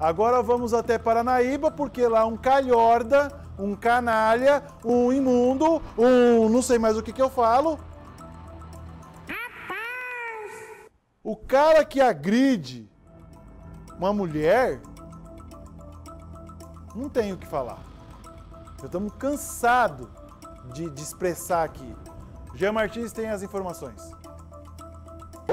Agora vamos até Paranaíba, porque lá um calhorda, um canalha, um imundo, um não sei mais o que, que eu falo. O cara que agride uma mulher, não tem o que falar. Já estamos cansados de, de expressar aqui. Jean Martins tem as informações.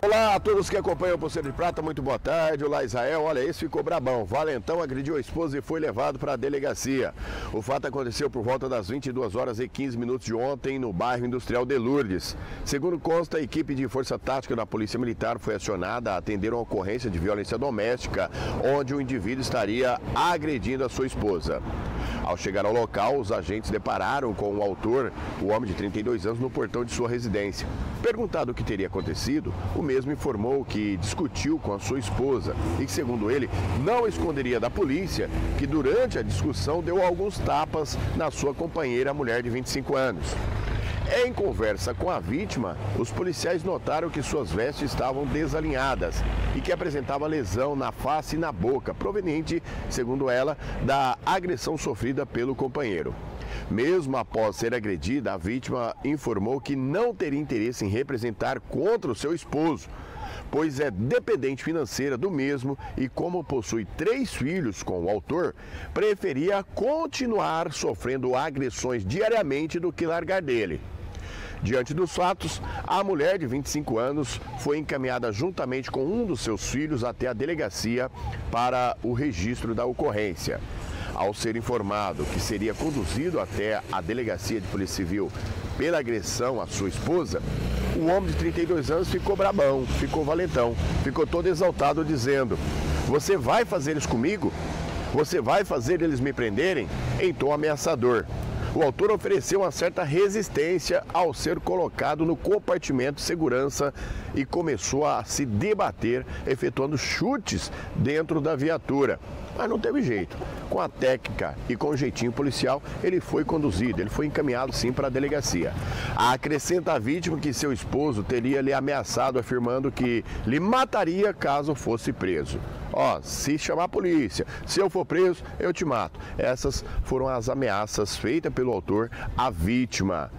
Olá a todos que acompanham o Pulseiro de Prata, muito boa tarde. Olá Israel, olha, esse ficou brabão. Valentão agrediu a esposa e foi levado para a delegacia. O fato aconteceu por volta das 22 horas e 15 minutos de ontem no bairro industrial de Lourdes. Segundo consta, a equipe de força tática da Polícia Militar foi acionada a atender uma ocorrência de violência doméstica, onde o indivíduo estaria agredindo a sua esposa. Ao chegar ao local, os agentes depararam com o autor, o homem de 32 anos, no portão de sua residência. Perguntado o que teria acontecido, o mesmo informou que discutiu com a sua esposa e que, segundo ele, não esconderia da polícia que durante a discussão deu alguns tapas na sua companheira, a mulher de 25 anos. Em conversa com a vítima, os policiais notaram que suas vestes estavam desalinhadas e que apresentava lesão na face e na boca, proveniente, segundo ela, da agressão sofrida pelo companheiro. Mesmo após ser agredida, a vítima informou que não teria interesse em representar contra o seu esposo, pois é dependente financeira do mesmo e, como possui três filhos com o autor, preferia continuar sofrendo agressões diariamente do que largar dele. Diante dos fatos, a mulher de 25 anos foi encaminhada juntamente com um dos seus filhos até a delegacia para o registro da ocorrência. Ao ser informado que seria conduzido até a delegacia de Polícia Civil pela agressão à sua esposa, o homem de 32 anos ficou brabão, ficou valentão, ficou todo exaltado dizendo: Você vai fazer isso comigo? Você vai fazer eles me prenderem? Em tom ameaçador. O autor ofereceu uma certa resistência ao ser colocado no compartimento de segurança e começou a se debater, efetuando chutes dentro da viatura. Mas não teve jeito. Com a técnica e com o jeitinho policial, ele foi conduzido, ele foi encaminhado sim para a delegacia. Acrescenta a vítima que seu esposo teria lhe ameaçado, afirmando que lhe mataria caso fosse preso. Ó, se chamar a polícia, se eu for preso, eu te mato. Essas foram as ameaças feitas pelo autor à vítima.